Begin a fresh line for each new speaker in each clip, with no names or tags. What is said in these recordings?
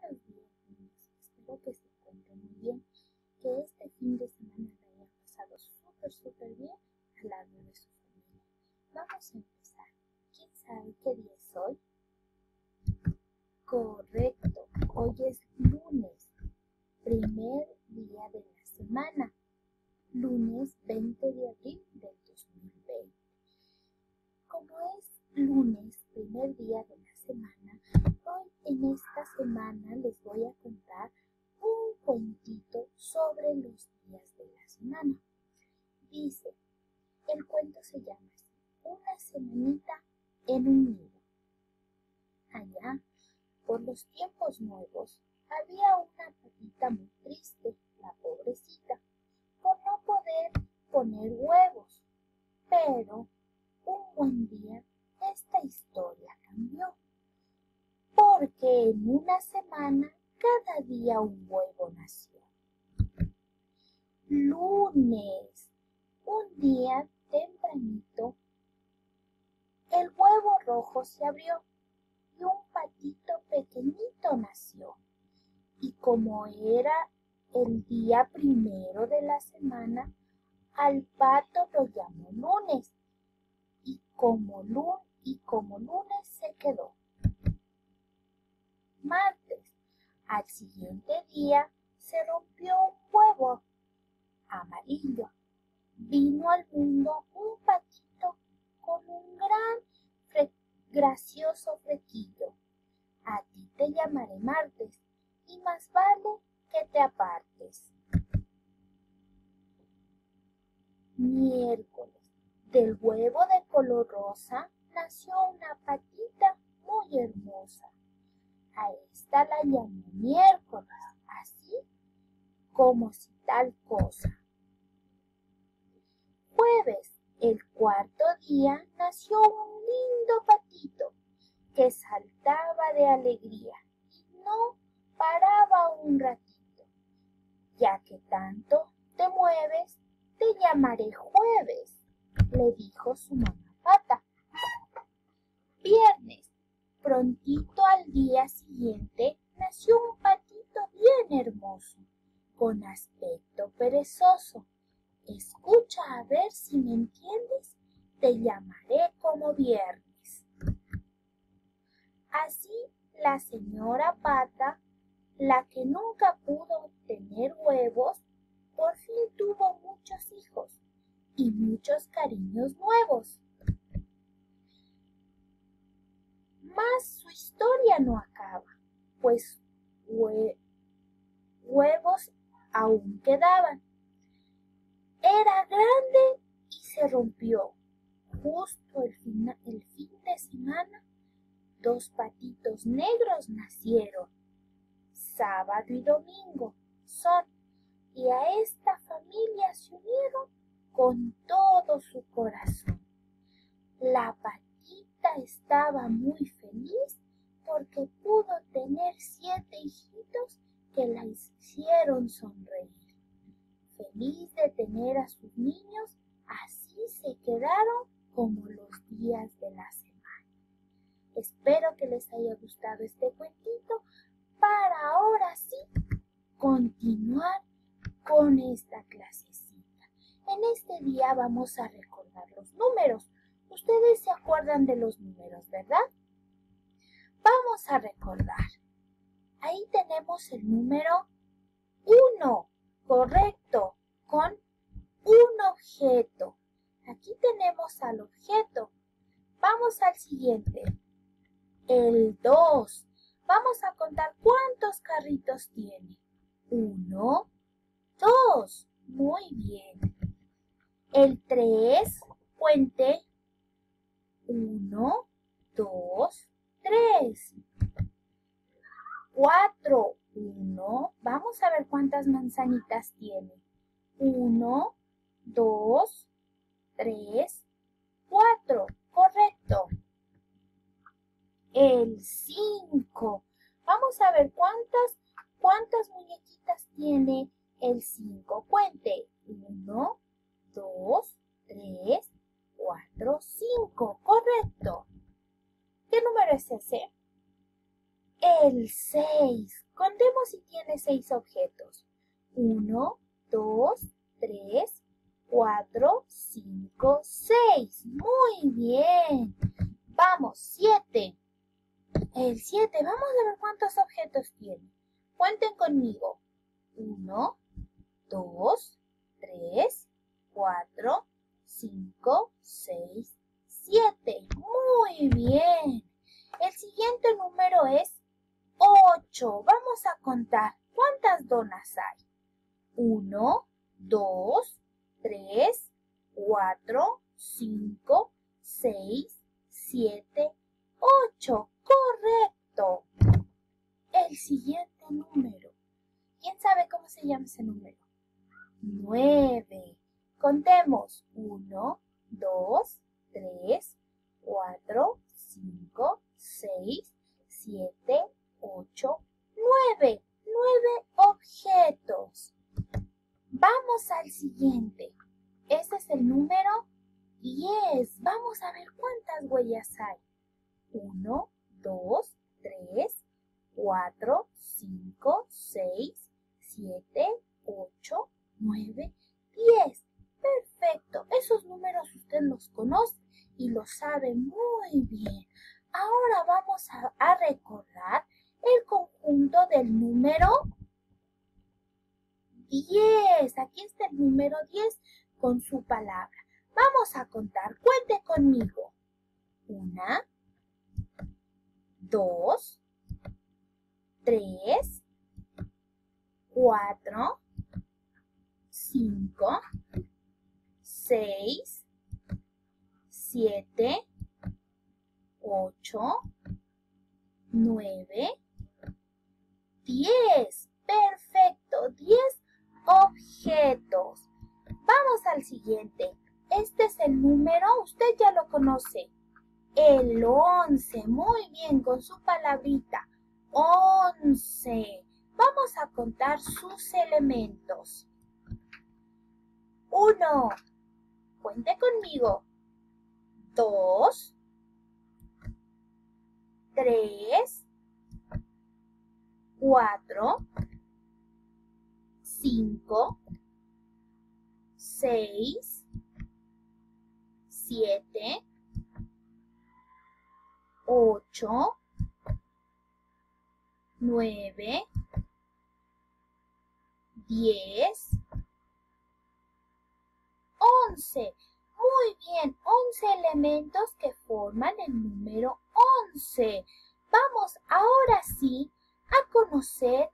Buenos días, niños. Espero que se encuentren muy bien. Que este fin de semana lo hayan pasado súper, súper bien al lado de su familia. Vamos a empezar. ¿Quién sabe qué día es hoy? Correcto. Hoy es lunes, primer día de la semana. Lunes 20 de abril del 2020. Como es lunes, primer día de la semana, hoy en esta semana les voy a contar un cuentito sobre los días de la semana. Dice, el cuento se llama Una semanita en un nido. Allá, por los tiempos nuevos, había una patita muy triste, un huevo nació. Lunes, un día tempranito, el huevo rojo se abrió y un patito pequeñito nació. Y como era el día primero de la semana, al pato lo llamó lunes. Y como lunes y como lunes se quedó. Martes. Al siguiente día se rompió un huevo amarillo. Vino al mundo un patito con un gran gracioso frequillo. A ti te llamaré martes y más vale que te apartes. Miércoles. Del huevo de color rosa nació una patita muy hermosa. A la llamó miércoles, así como si tal cosa. Jueves, el cuarto día, nació un lindo patito que saltaba de alegría y no paraba un ratito. Ya que tanto te mueves, te llamaré jueves, le dijo su mamá pata. Viernes. Prontito al día siguiente nació un patito bien hermoso, con aspecto perezoso. Escucha a ver si me entiendes, te llamaré como viernes. Así la señora Pata, la que nunca pudo tener huevos, por fin tuvo muchos hijos y muchos cariños nuevos. Su historia no acaba, pues huevos aún quedaban. Era grande y se rompió. Justo el, el fin de semana, dos patitos negros nacieron. Sábado y domingo son, y a esta familia se unieron con todo su corazón. La estaba muy feliz porque pudo tener siete hijitos que la hicieron sonreír. Feliz de tener a sus niños, así se quedaron como los días de la semana. Espero que les haya gustado este cuentito para ahora sí continuar con esta clasecita. En este día vamos a recordar los números Ustedes se acuerdan de los números, ¿verdad? Vamos a recordar. Ahí tenemos el número 1, correcto, con un objeto. Aquí tenemos al objeto. Vamos al siguiente. El 2. Vamos a contar cuántos carritos tiene. 1, 2. Muy bien. El 3, puente 1, 2, 3. 4, 1. Vamos a ver cuántas manzanitas tiene. 1, 2, 3, 4. Correcto. El 5. Vamos a ver cuántas, cuántas muñequitas tiene el 5. Cuente. 1, 2, 3, 4, 5. Correcto. ¿Qué número es ese? El 6. Contemos si tiene seis objetos. Uno, dos, tres, cuatro, cinco, seis. Muy bien. Vamos, siete. El siete. Vamos a ver cuántos objetos tiene. Cuenten conmigo. Uno, dos, tres, cuatro, cinco, seis, siete. Muy bien. El siguiente número es ocho. Vamos a contar. ¿Cuántas donas hay? Uno, dos, tres, cuatro, cinco, seis, siete, ocho. Correcto. El siguiente número. ¿Quién sabe cómo se llama ese número? Nueve. Contemos. Uno, dos, tres, cuatro, cinco, seis, siete, ocho, nueve. Nueve objetos. Vamos al siguiente. Este es el número 10. Vamos a ver cuántas huellas hay. 1, 2, 3, 4, 5, 6, 7, 8, 9, 10. Perfecto. Esos números usted los conoce y los sabe muy bien. Ahora vamos a, a recordar el conjunto del número 10. Aquí está el número 10 con su palabra. Vamos a contar. Cuente conmigo. Una, dos, tres, cuatro, cinco, seis, siete, ocho, nueve, diez. Perfecto, diez objetos. Vamos al siguiente. Este es el número, usted ya lo conoce. El 11. Muy bien, con su palabrita. 11. Vamos a contar sus elementos. 1. Cuente conmigo. 2. 3. 4. 5. 6, 7, 8, 9, 10, 11. Muy bien, 11 elementos que forman el número 11. Vamos ahora sí a conocer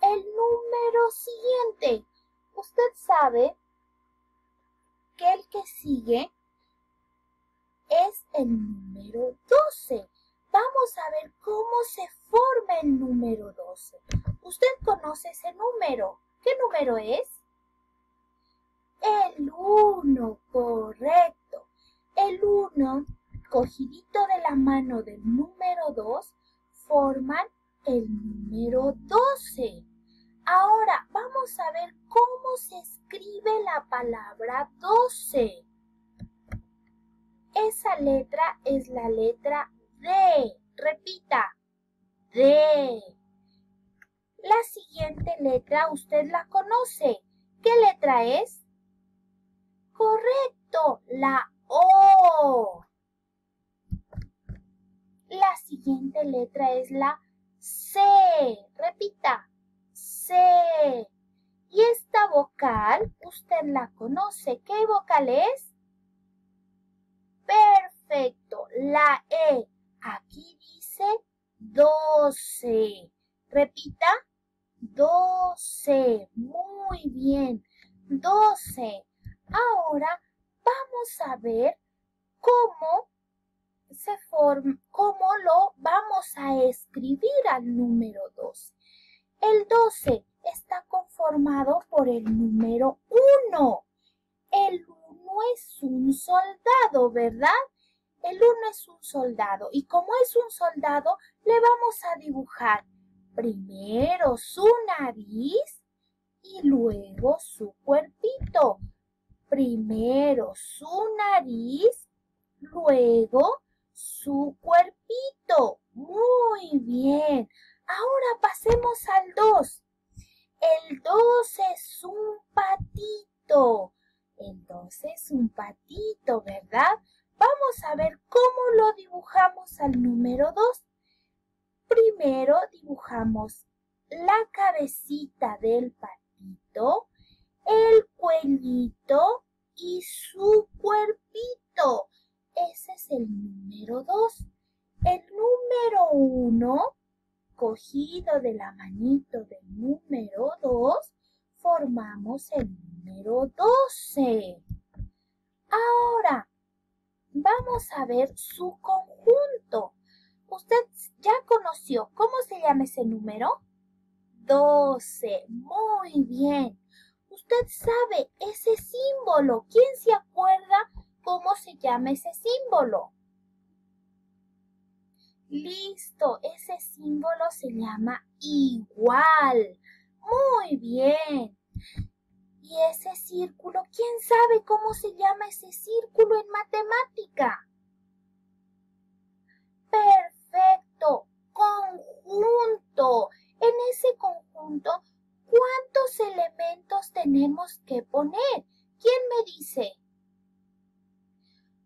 el número siguiente. Usted sabe que el que sigue es el número 12. Vamos a ver cómo se forma el número 12. ¿Usted conoce ese número? ¿Qué número es? El 1, correcto. El 1, cogidito de la mano del número 2, forman el número 12. Ahora vamos a ver cómo se escribe la palabra 12. Esa letra es la letra D. Repita, D. La siguiente letra usted la conoce. ¿Qué letra es? Correcto, la O. La siguiente letra es la C. Repita, C. Y esta vocal, usted la conoce. ¿Qué vocal es? Perfecto, la E. Aquí dice 12. Repita, 12. Muy bien, 12. Ahora vamos a ver cómo se forma, cómo lo vamos a escribir al número 12. El 12 está conformado por el número 1. El 1 es un soldado, ¿verdad? El 1 es un soldado y como es un soldado, le vamos a dibujar primero su nariz y luego su cuerpito. Primero su nariz, luego su cuerpito. Muy bien. Ahora pasemos al 2. El 2 es un patito. El 2 es un patito, ¿verdad? Vamos a ver cómo lo dibujamos al número 2. Primero dibujamos la cabecita del patito, el cuellito y su cuerpito. Ese es el número 2. El número 1, cogido de la manito del número 2, formamos el número 12. Ahora, vamos a ver su conjunto. Usted ya conoció cómo se llama ese número. 12. Muy bien. Usted sabe ese símbolo. ¿Quién se acuerda cómo se llama ese símbolo? Listo, ese símbolo se llama igual. Muy bien. ¿Y ese círculo? ¿Quién sabe cómo se llama ese círculo en matemática? Perfecto. Conjunto. En ese conjunto, ¿cuántos elementos tenemos que poner? ¿Quién me dice?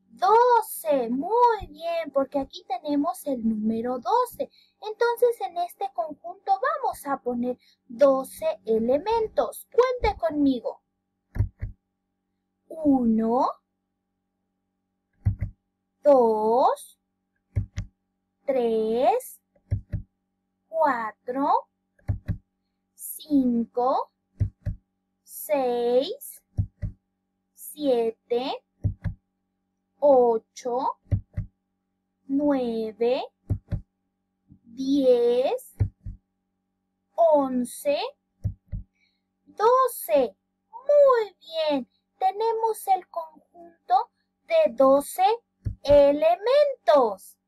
12. Muy bien, porque aquí tenemos el número 12. Entonces en este conjunto vamos a poner 12 elementos. Cuente conmigo. 1, 2, 3, 4, 5, 6, 7, 8, 9, 10, 11, 12. Muy bien, tenemos el conjunto de 12 elementos.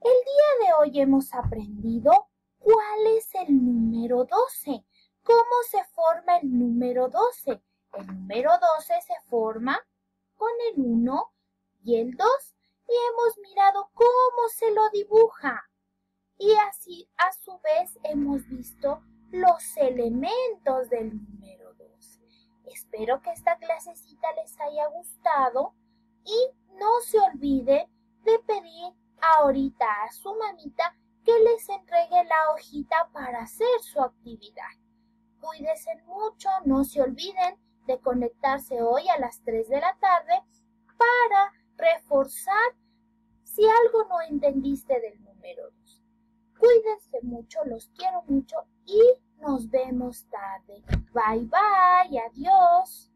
El día de hoy hemos aprendido cuál es el número 12, cómo se forma el número 12. El número 12 se forma con el 1 y el 2 y hemos mirado cómo se lo dibuja. Y así a su vez hemos visto los elementos del número 12. Espero que esta clasecita les haya gustado y no se olvide de pedir ahorita a su mamita que les entregue la hojita para hacer su actividad. Cuídense mucho, no se olviden de conectarse hoy a las 3 de la tarde para reforzar si algo no entendiste del número 2. Cuídense mucho, los quiero mucho y nos vemos tarde. Bye bye, adiós.